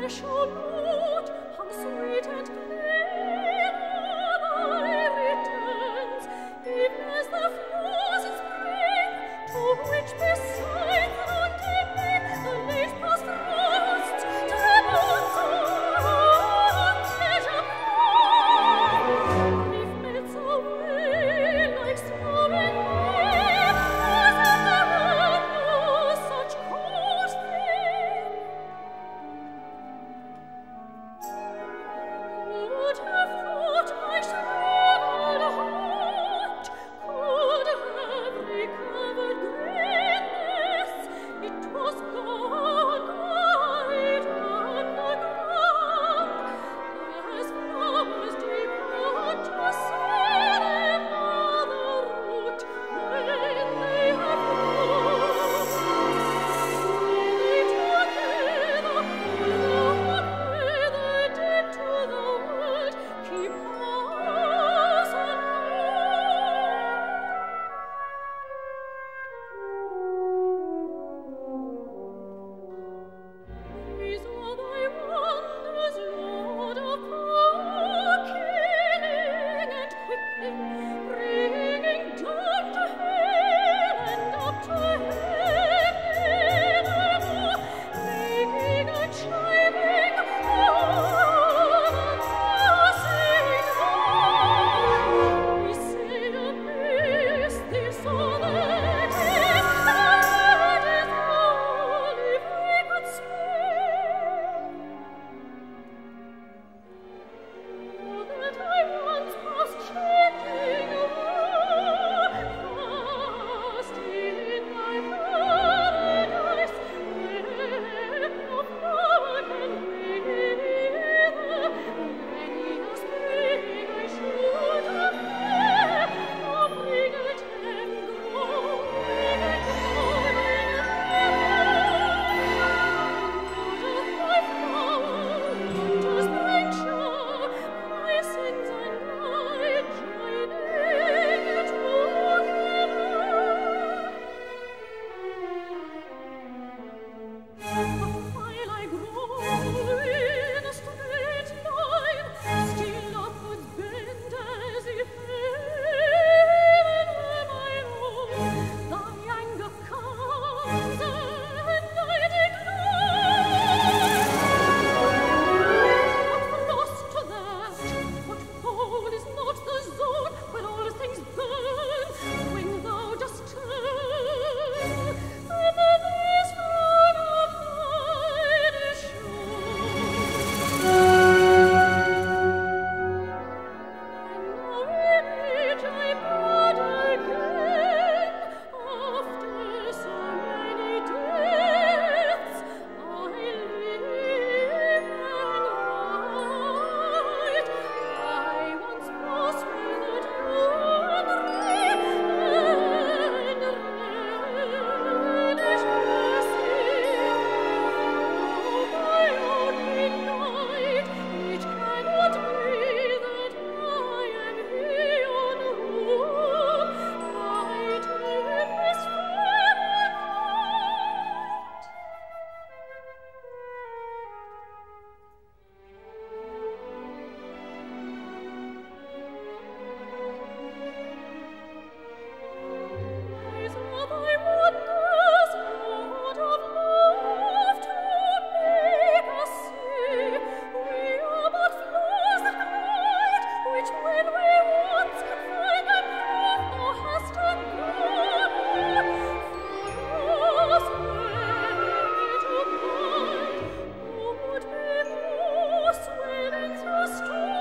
fresh or not. through storm.